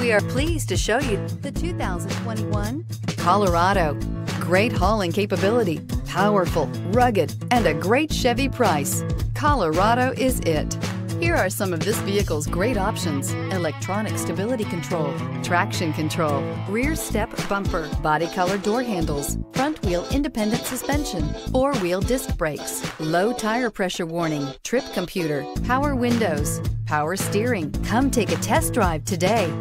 We are pleased to show you the 2021 Colorado. Great hauling capability, powerful, rugged, and a great Chevy price. Colorado is it. Here are some of this vehicle's great options. Electronic stability control, traction control, rear step bumper, body color door handles, front wheel independent suspension, four wheel disc brakes, low tire pressure warning, trip computer, power windows, power steering. Come take a test drive today.